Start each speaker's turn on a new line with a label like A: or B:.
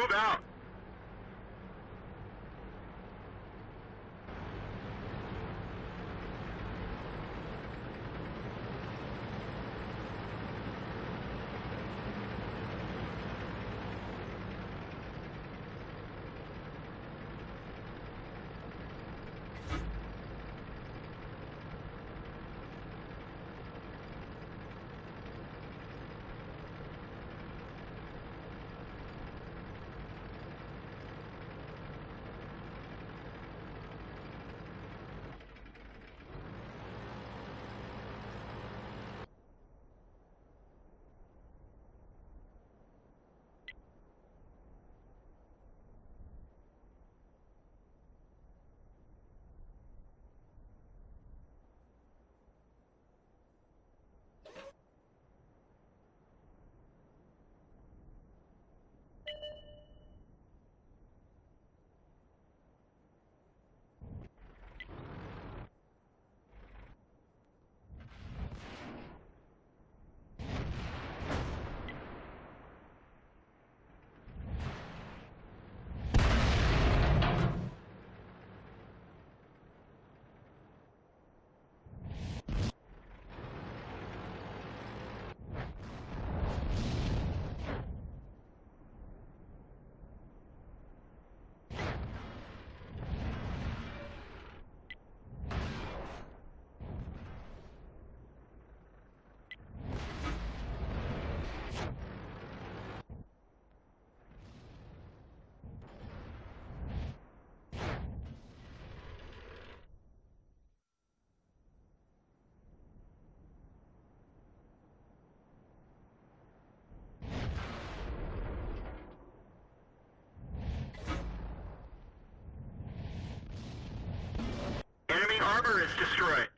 A: Move out. Destroyed.